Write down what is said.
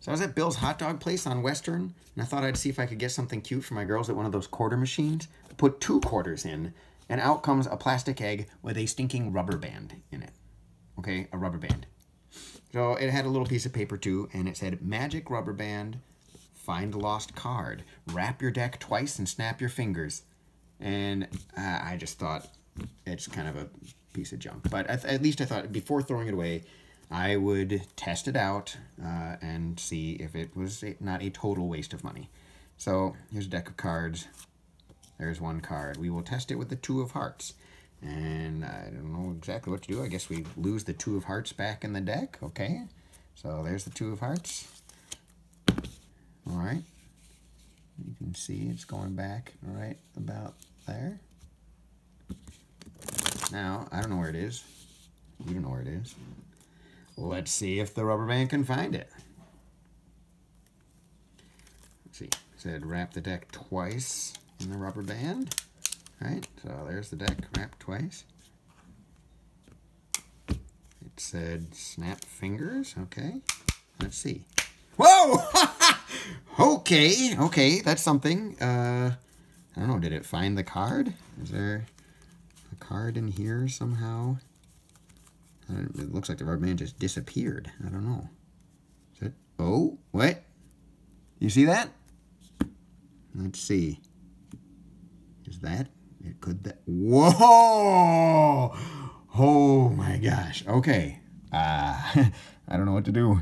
So I was at Bill's hot dog place on Western, and I thought I'd see if I could get something cute for my girls at one of those quarter machines. Put two quarters in, and out comes a plastic egg with a stinking rubber band in it. Okay, a rubber band. So it had a little piece of paper too, and it said, Magic rubber band, find lost card. Wrap your deck twice and snap your fingers. And uh, I just thought it's kind of a piece of junk. But at, at least I thought before throwing it away, I would test it out uh, and see if it was not a total waste of money. So here's a deck of cards. There's one card. We will test it with the Two of Hearts. And I don't know exactly what to do. I guess we lose the Two of Hearts back in the deck. Okay. So there's the Two of Hearts. All right. You can see it's going back right about there. Now, I don't know where it is. You don't know where it is. Let's see if the rubber band can find it. Let's see. It said wrap the deck twice in the rubber band. Right, so there's the deck wrapped twice. It said snap fingers. Okay, let's see. Whoa! okay, okay, that's something. Uh, I don't know, did it find the card? Is there a card in here somehow? It looks like the rubber band just disappeared. I don't know. Is it? Oh, what? You see that? Let's see. Is that? It could that. Whoa! Oh my gosh. Okay. Uh, I don't know what to do.